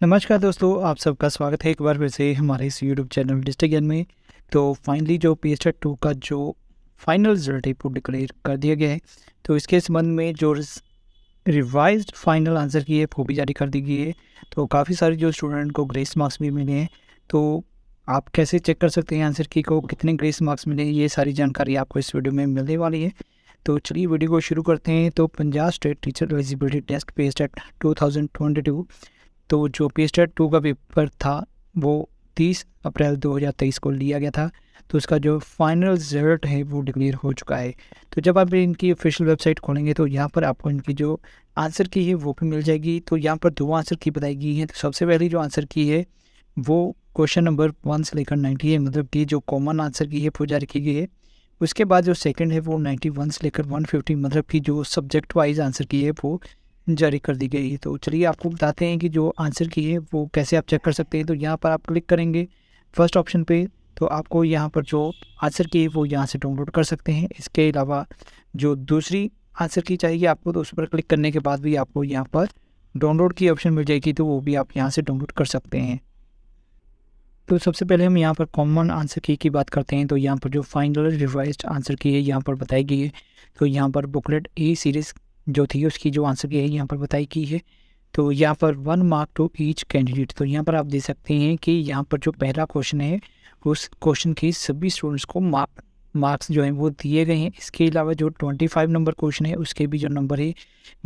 नमस्कार दोस्तों, आप सबका स्वागत है एक बार फिर से हमारे इस यूट्यूब चैनल डिस्ट्रिक्ट में। तो फाइनली जो पी एच टू का जो फाइनल रिज़ल्ट है, वो डिक्लेयर कर दिया गया है। तो इसके संबंध में जो रिवाइज फाइनल आंसर की है, वो भी जारी कर दी गई है। तो काफ़ी सारे जो स्टूडेंट को ग्रेस मार्क्स भी मिले हैं। तो आप कैसे चेक कर सकते हैं आंसर की को, कितने ग्रेस मार्क्स मिले ये सारी जानकारी आपको इस वीडियो में मिलने वाली है। तो चलिए वीडियो को शुरू करते हैं। तो Punjab state teacher eligibility test पे स्टेट टू तो जो पी टू का पेपर था, वो 30 अप्रैल 2023 को लिया गया था। तो उसका जो फाइनल रिज़ल्ट है, वो डिक्लेयर हो चुका है। तो जब आप इनकी ऑफिशियल वेबसाइट खोलेंगे तो यहाँ पर आपको इनकी जो आंसर की है, वो भी मिल जाएगी। तो यहाँ पर दो आंसर की बताई गई है। तो सबसे पहली जो आंसर की है, वो क्वेश्चन नंबर वन से लेकर नाइन्टी है। मतलब कि जो कॉमन आंसर की है, वो जारी की गई है। उसके बाद जो सेकंड है, वो नाइन्टी वन से लेकर वन फिफ्टी मतलब कि जो सब्जेक्ट वाइज आंसर की है, वो जारी कर दी गई है। तो चलिए आपको बताते हैं कि जो आंसर की है, वो कैसे आप चेक कर सकते हैं। तो यहाँ पर आप क्लिक करेंगे फ़र्स्ट ऑप्शन पे तो आपको यहाँ पर जो आंसर की है, वो यहाँ से डाउनलोड कर सकते हैं। इसके अलावा जो दूसरी आंसर की चाहिए आपको तो उस पर क्लिक करने के बाद भी आपको यहाँ पर डाउनलोड की ऑप्शन मिल जाएगी तो वो भी आप यहाँ से डाउनलोड कर सकते हैं। तो सबसे पहले हम यहाँ पर कॉमन आंसर की की बात करते हैं। तो यहाँ पर जो फाइनल रिवाइज आंसर की है, यहाँ पर बताई गई है। तो यहाँ पर बुकलेट ए सीरीज़ जो थी उसकी जो आंसर की है, यहाँ पर बताई की है। तो यहाँ पर one mark to each candidate तो यहाँ पर आप देख सकते हैं कि यहाँ पर जो पहला क्वेश्चन है, उस क्वेश्चन के सभी स्टूडेंट्स को मार्क मार्क्स जो हैं वो दिए गए हैं। इसके अलावा जो ट्वेंटी फाइव नंबर क्वेश्चन है, उसके भी जो नंबर है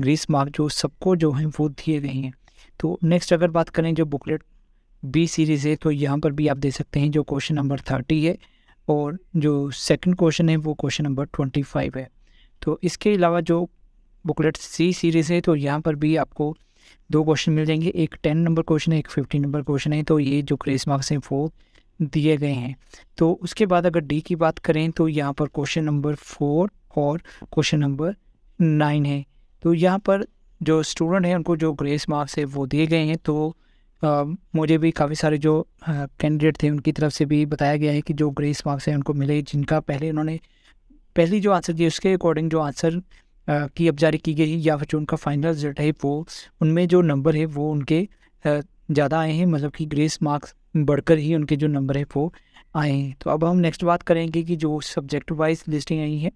ग्रीस मार्क जो सबको जो हैं वो दिए गए हैं। तो नेक्स्ट अगर बात करें जो बुकलेट बी सीरीज़ है तो यहाँ पर भी आप देख सकते हैं जो क्वेश्चन नंबर थर्टी है और जो सेकंड क्वेश्चन है, वो क्वेश्चन नंबर ट्वेंटी फाइव है। तो इसके अलावा जो बुकलेट सी सीरीज़ है तो यहाँ पर भी आपको दो क्वेश्चन मिल जाएँगे। एक टेन नंबर क्वेश्चन है एक फिफ्टीन नंबर क्वेश्चन है तो ये जो ग्रेस मार्क्स हैं वो दिए गए हैं। तो उसके बाद अगर डी की बात करें तो यहाँ पर क्वेश्चन नंबर फोर और क्वेश्चन नंबर नाइन है। तो यहाँ पर जो स्टूडेंट हैं उनको जो ग्रेस मार्क्स है वो दिए गए हैं। तो आ, मुझे भी काफ़ी सारे जो कैंडिडेट थे उनकी तरफ़ से भी बताया गया है कि जो ग्रेस मार्क्स हैं उनको मिले जिनका पहले उन्होंने पहली जो आंसर दिए उसके अकॉर्डिंग जो आंसर की अब जारी की गई या फिर जो उनका फाइनल रिज़ल्ट है, वो उनमें जो नंबर है, वो उनके ज़्यादा आए हैं मतलब कि ग्रेस मार्क्स बढ़कर ही उनके जो नंबर है, वो आए हैं। तो अब हम नेक्स्ट बात करेंगे कि जो सब्जेक्ट वाइज लिस्टिंग आई है।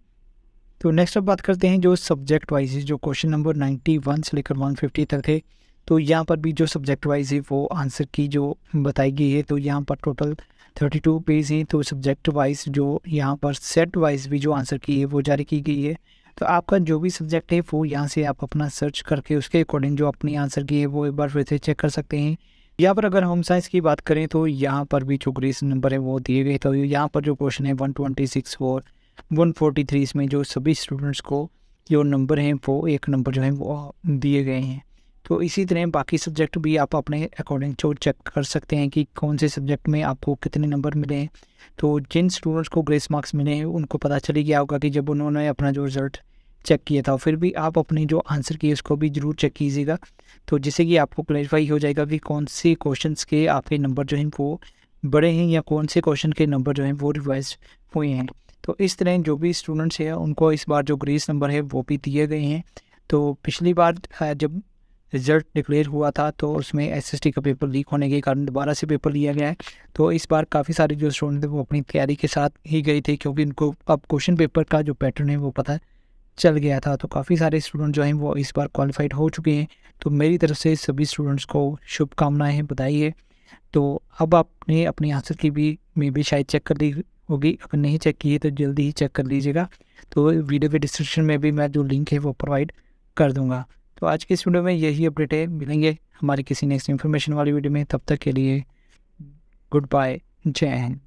तो नेक्स्ट अब बात करते हैं जो सब्जेक्ट वाइज जो क्वेश्चन नंबर नाइन्टी वन से लेकर वन फिफ्टी तक थे तो यहाँ पर भी जो सब्जेक्ट वाइज है, वो आंसर की जो बताई गई है तो यहाँ पर टोटल थर्टी टू पेज हैं। तो सब्जेक्ट वाइज जो यहाँ पर सेट वाइज भी जो आंसर की है, वो जारी की गई है। तो आपका जो भी सब्जेक्ट है, वो यहाँ से आप अपना सर्च करके उसके अकॉर्डिंग जो अपनी आंसर की है, वो एक बार फिर से चेक कर सकते हैं। यहाँ पर अगर होम साइंस की बात करें तो यहाँ पर भी जो ग्रेस नंबर है, वो दिए गए तो यहाँ पर जो क्वेश्चन है वन ट्वेंटी सिक्स और वन फोर्टी थ्री इसमें जो सभी स्टूडेंट्स को जो नंबर हैं, वो एक नंबर जो है, वो दिए गए हैं। तो इसी तरह बाकी सब्जेक्ट भी आप अपने अकॉर्डिंग जो चेक कर सकते हैं कि कौन से सब्जेक्ट में आपको कितने नंबर मिले हैं। तो जिन स्टूडेंट्स को ग्रेस मार्क्स मिले हैं, उनको पता चली गया होगा कि जब उन्होंने अपना जो रिज़ल्ट चेक किया था, फिर भी आप अपनी जो आंसर किए उसको भी ज़रूर चेक कीजिएगा। तो जिससे कि आपको क्लैरिफाई हो जाएगा कि कौन से क्वेश्चन के आपके नंबर जो हैं, वो बड़े हैं या कौन से क्वेश्चन के नंबर जो हैं, वो रिवाइज हुए हैं। तो इस तरह जो भी स्टूडेंट्स हैं, उनको इस बार जो ग्रेस नंबर है, वो भी दिए गए हैं। तो पिछली बार जब रिज़ल्ट डिक्लेयर हुआ था तो उसमें एसएसटी का पेपर लीक होने के कारण दोबारा से पेपर लिया गया है। तो इस बार काफ़ी सारे जो स्टूडेंट थे, वो अपनी तैयारी के साथ ही गए थे, क्योंकि उनको अब क्वेश्चन पेपर का जो पैटर्न है, वो पता चल गया था। तो काफ़ी सारे स्टूडेंट जो हैं, वो इस बार क्वालिफाइड हो चुके हैं। तो मेरी तरफ़ से सभी स्टूडेंट्स को शुभकामनाएँ हैं, बताइए। तो अब आपने अपनी आंसर की भी, मे भी शायद चेक कर ली होगी। अगर नहीं चेक की है तो जल्दी ही चेक कर लीजिएगा। तो वीडियो के डिस्क्रिप्शन में भी मैं जो लिंक है, वो प्रोवाइड कर दूँगा। तो आज के इस वीडियो में यही अपडेट है मिलेंगे हमारी किसी नेक्स्ट इन्फॉर्मेशन वाली वीडियो में। तब तक के लिए गुड बाय जय हिंद।